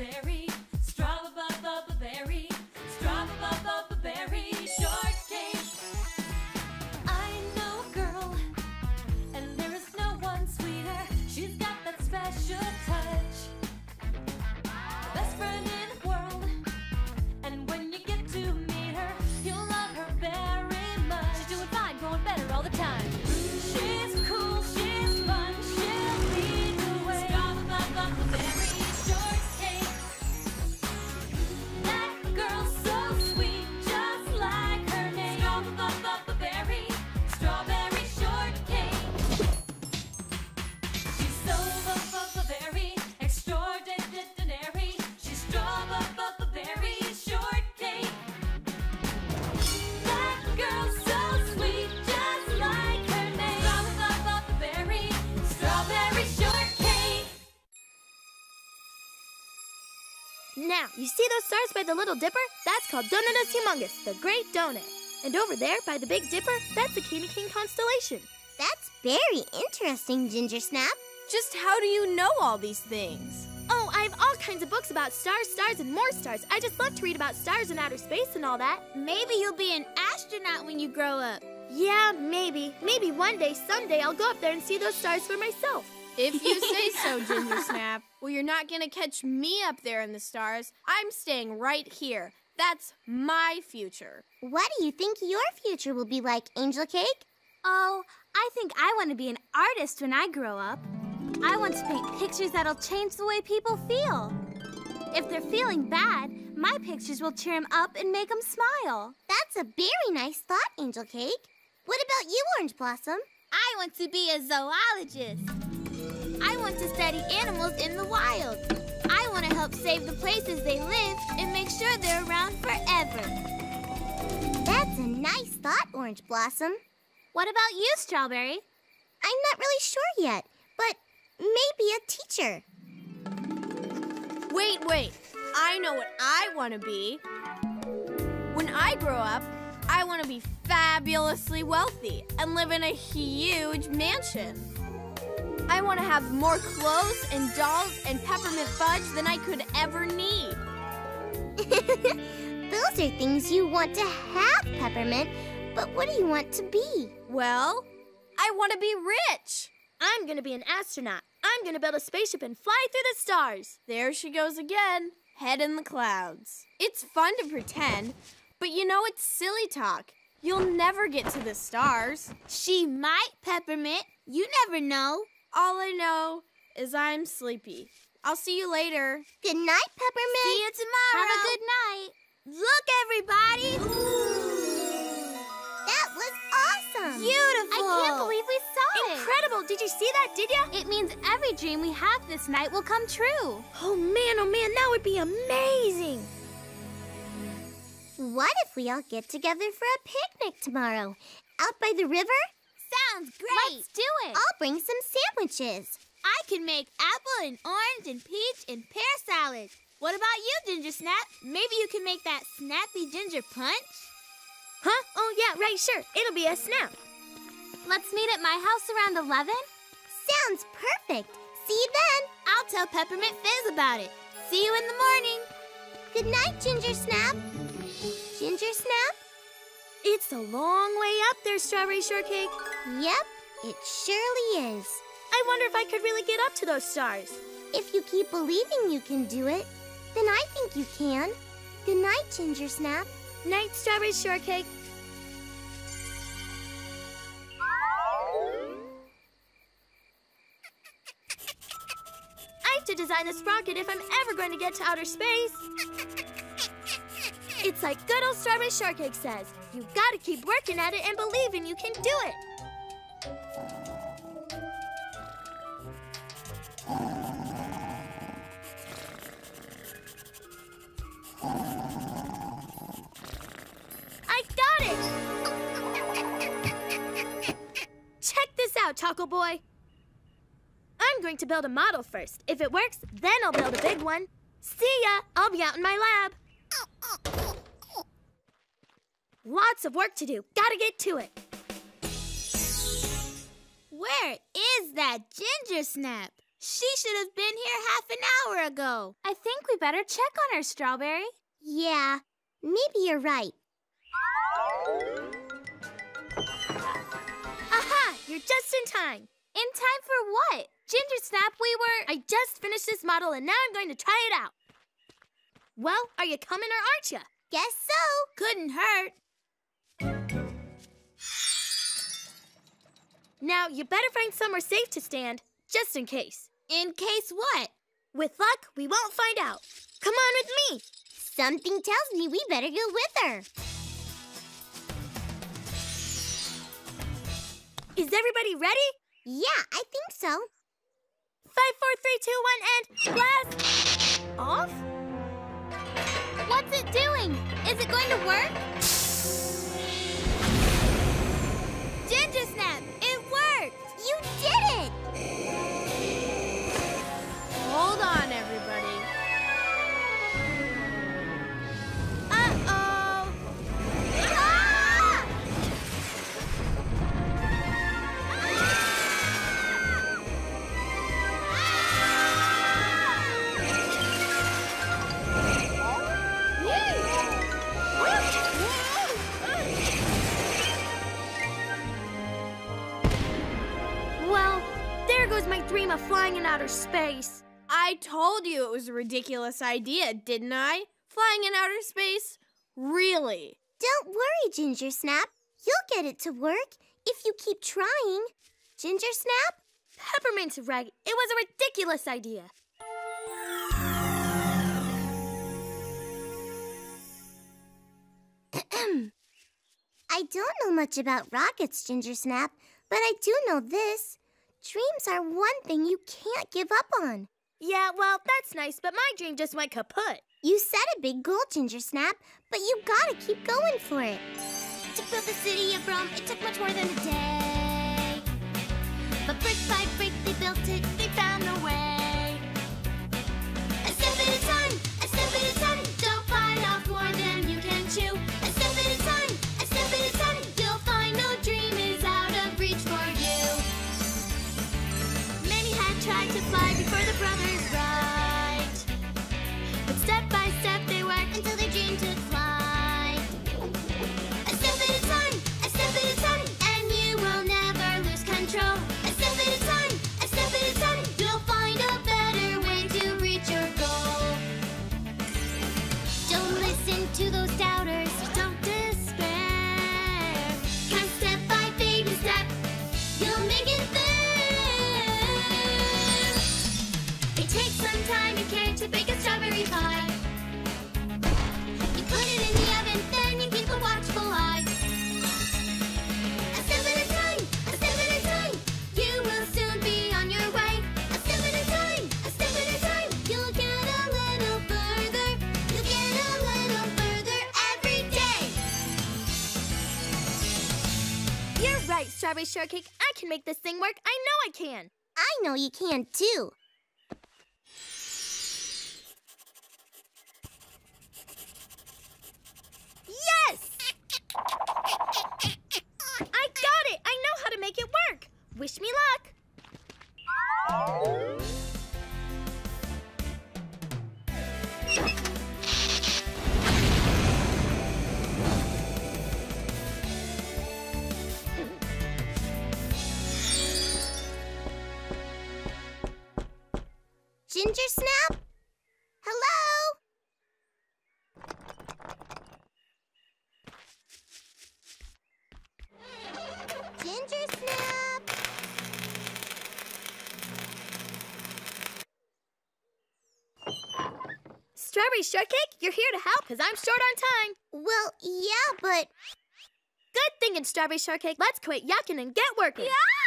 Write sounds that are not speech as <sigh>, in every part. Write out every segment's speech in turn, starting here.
berry, by the Little Dipper? That's called Donutus Humongous, the Great Donut. And over there by the Big Dipper, that's the Candy King constellation. That's very interesting, Ginger Snap. Just how do you know all these things? Oh, I have all kinds of books about stars, stars, and more stars. I just love to read about stars and outer space and all that. Maybe you'll be an astronaut when you grow up. Yeah, maybe. Maybe one day, someday, I'll go up there and see those stars for myself. If you say so, <laughs> Ginger Snap. Well, you're not gonna catch me up there in the stars. I'm staying right here. That's my future. What do you think your future will be like, Angel Cake? Oh, I think I want to be an artist when I grow up. I want to paint pictures that'll change the way people feel. If they're feeling bad, my pictures will cheer them up and make them smile. That's a very nice thought, Angel Cake. What about you, Orange Blossom? I want to be a zoologist. I want to study animals in the wild. I want to help save the places they live and make sure they're around forever. That's a nice thought, Orange Blossom. What about you, Strawberry? I'm not really sure yet, but maybe a teacher. Wait, wait. I know what I want to be. When I grow up, I want to be fabulously wealthy and live in a huge mansion. I want to have more clothes and dolls and peppermint fudge than I could ever need. <laughs> Those are things you want to have, Peppermint. But what do you want to be? Well, I want to be rich. I'm gonna be an astronaut. I'm gonna build a spaceship and fly through the stars. There she goes again, head in the clouds. It's fun to pretend, but you know it's silly talk. You'll never get to the stars. She might, Peppermint. You never know. All I know is I'm sleepy. I'll see you later. Good night, Peppermint. See you tomorrow. Have a good night. Look, everybody. That was awesome. Beautiful. I can't believe we saw it. Incredible! Did you see that, did ya? It means every dream we have this night will come true. Oh man, oh man, that would be amazing! What if we all get together for a picnic tomorrow? Out by the river? Sounds great. Let's do it. I'll bring some sandwiches. I can make apple and orange and peach and pear salad. What about you, Ginger Snap? Maybe you can make that snappy ginger punch? Huh? Oh yeah, right, sure. It'll be a snap. Let's meet at my house around 11? Sounds perfect. See you then. I'll tell Peppermint Fizz about it. See you in the morning. Good night, Ginger Snap. Ginger Snap? It's a long way up there, Strawberry Shortcake. Yep, it surely is. I wonder if I could really get up to those stars. If you keep believing you can do it, then I think you can. Good night, Ginger Snap. Night, Strawberry Shortcake. I have to design this rocket if I'm ever going to get to outer space. It's like good old Strawberry Shortcake says. You gotta keep working at it and believing you can do it. I got it! Check this out, Taco Boy. I'm going to build a model first. If it works, then I'll build a big one. See ya! I'll be out in my lab. Lots of work to do. Gotta get to it. Where is that Ginger Snap? She should have been here half an hour ago. I think we better check on her, Strawberry. Yeah, maybe you're right. Aha! You're just in time. In time for what? Ginger Snap, we were. I just finished this model and now I'm going to try it out. Well, are you coming or aren't you? Guess so. Couldn't hurt. Now, you better find somewhere safe to stand, just in case. In case what? With luck, we won't find out. Come on with me. Something tells me we better go with her. Is everybody ready? Yeah, I think so. Five, four, three, two, one, and blast off? What's it doing? Is it going to work? Ginger Snap, space. I told you it was a ridiculous idea, didn't I? Flying in outer space? Really? Don't worry, Ginger Snap. You'll get it to work if you keep trying. Ginger Snap? Peppermint right. It was a ridiculous idea. <clears throat> I don't know much about rockets, Ginger Snap, but I do know this. Dreams are one thing you can't give up on. Yeah, well, that's nice, but my dream just went kaput. You set a big goal, Ginger Snap, but you gotta keep going for it. To build the city of Rome, it took much more than a day. But brick by brick, Shortcake. I can make this thing work. I know I can. I know you can too. Strawberry Shortcake, you're here to help because I'm short on time. Well, yeah, but Good thinking, Strawberry Shortcake. Let's quit yucking and get working. Whoa!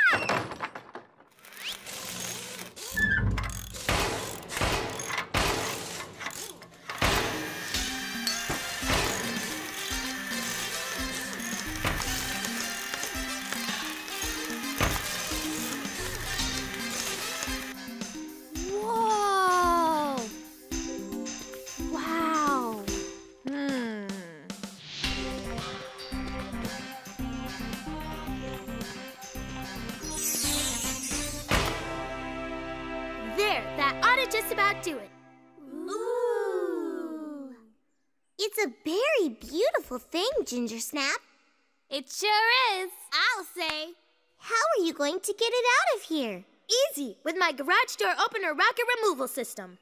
To just about do it. Ooh. It's a very beautiful thing, Ginger Snap. It sure is. I'll say. How are you going to get it out of here? Easy, with my garage door opener rocket removal system.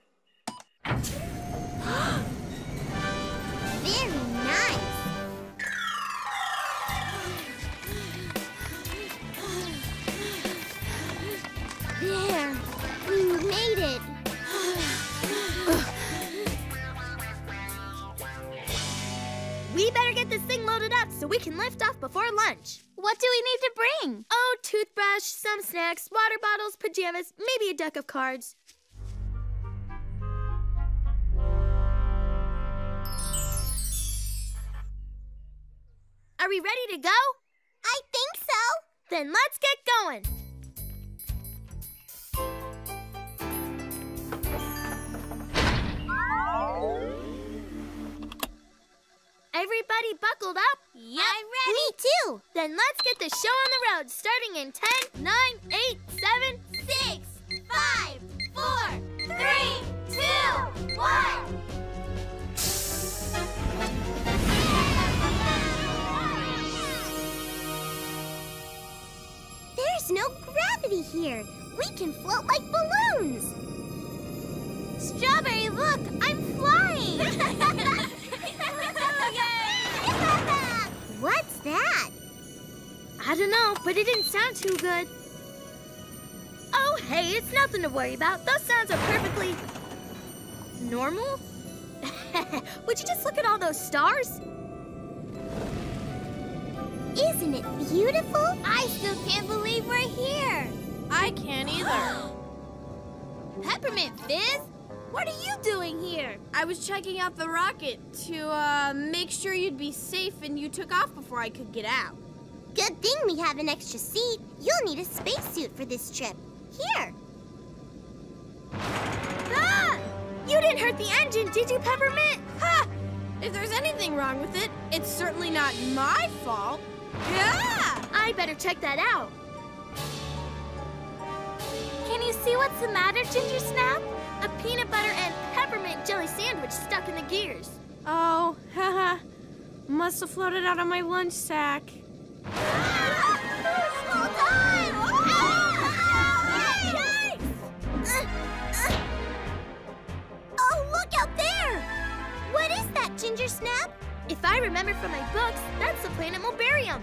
We better get this thing loaded up so we can lift off before lunch. What do we need to bring? Oh, toothbrush, some snacks, water bottles, pajamas, maybe a deck of cards. Are we ready to go? I think so. Then let's get going. Everybody buckled up? Yep. I'm ready. Me too. Then let's get the show on the road, starting in 10, 9, 8, 7, 6, 5, but it didn't sound too good. Oh, hey, it's nothing to worry about. Those sounds are perfectly normal. <laughs> Would you just look at all those stars? Isn't it beautiful? I still can't believe we're here. I can't either. <gasps> Peppermint Fizz, what are you doing here? I was checking out the rocket to uh, make sure you'd be safe and you took off before I could get out. Good thing we have an extra seat. You'll need a spacesuit for this trip. Here. Ah! You didn't hurt the engine, did you, Peppermint? Ha! If there's anything wrong with it, it's certainly not my fault. Yeah! I better check that out. Can you see what's the matter, Ginger Snap? A peanut butter and peppermint jelly sandwich stuck in the gears. Oh, <laughs> haha. Must have floated out of my lunch sack. Remember from my books, that's the planet Mulbarium.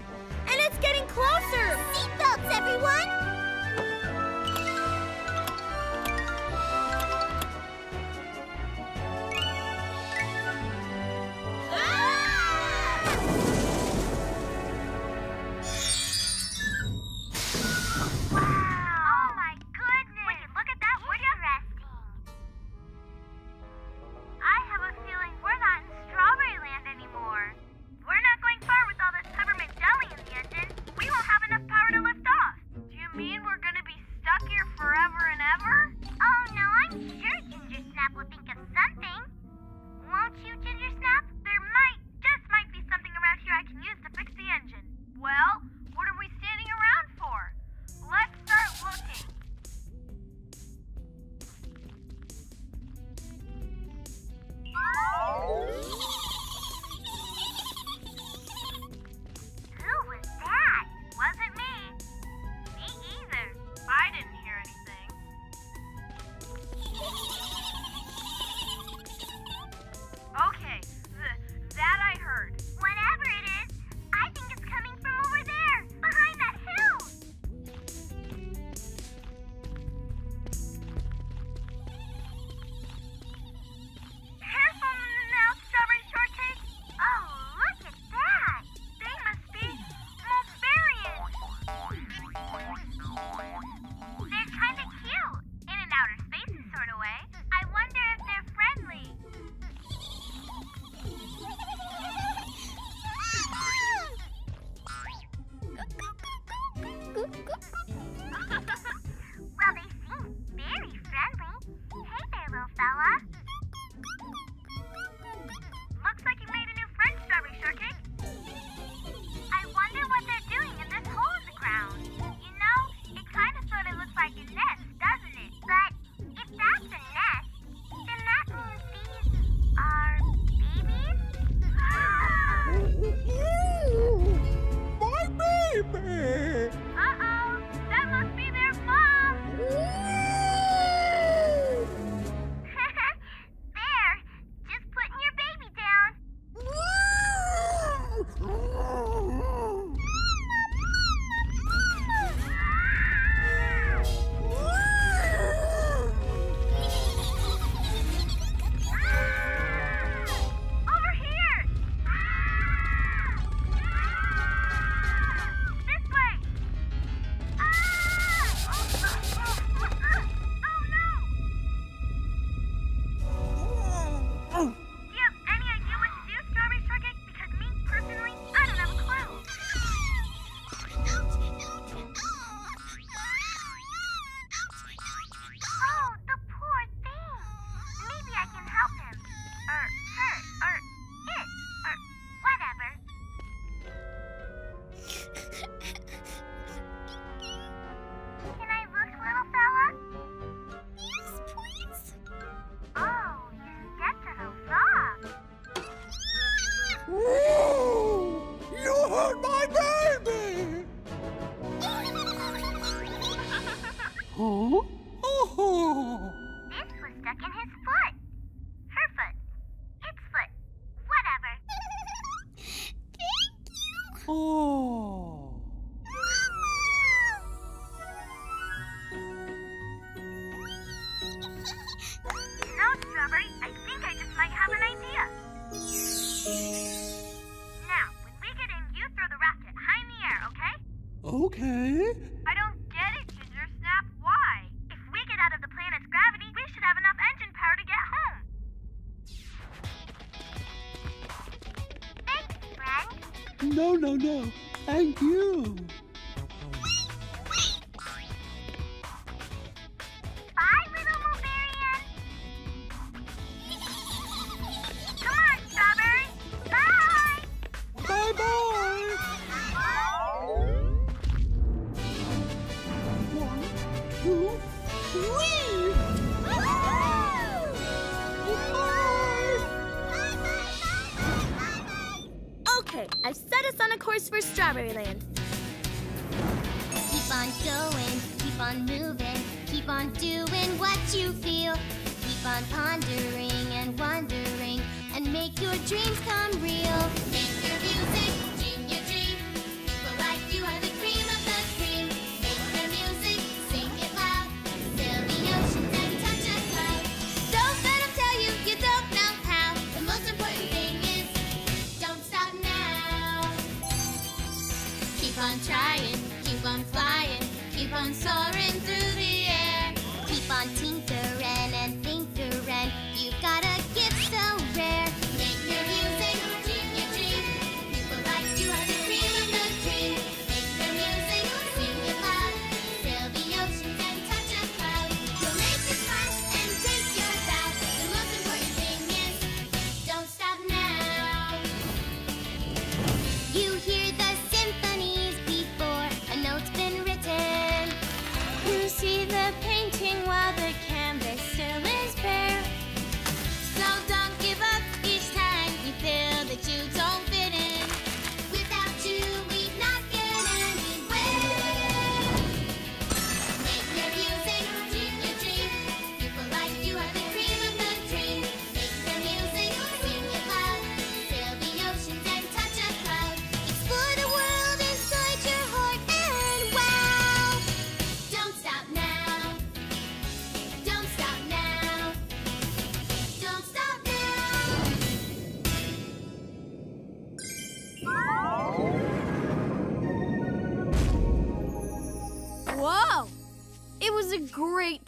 Oh.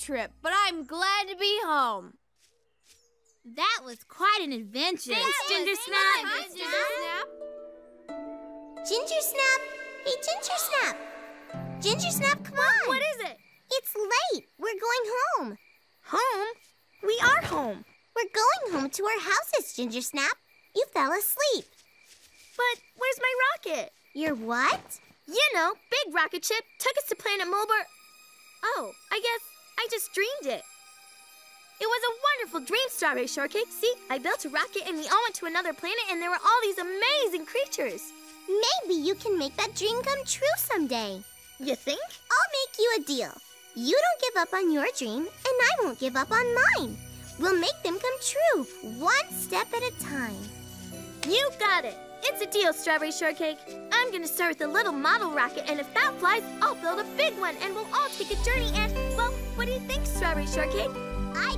Trip, but I'm glad to be home. That was quite an adventure. Thanks, Ginger Snap. Ginger Snap. Ginger Snap. Hey, Ginger Snap. Ginger Snap, come on. What is it? It's late. We're going home. Home? We are home. We're going home to our houses, Ginger Snap. You fell asleep. But where's my rocket? Your what? You know, big rocket ship took us to Planet Mulber. Oh, I guess I just dreamed it. It was a wonderful dream, Strawberry Shortcake. See, I built a rocket and we all went to another planet and there were all these amazing creatures. Maybe you can make that dream come true someday. You think? I'll make you a deal. You don't give up on your dream, and I won't give up on mine. We'll make them come true, one step at a time. You got it. It's a deal, Strawberry Shortcake. I'm gonna start with a little model rocket, and if that flies, I'll build a big one, and we'll all take a journey. And, what do you think, Strawberry Shortcake? I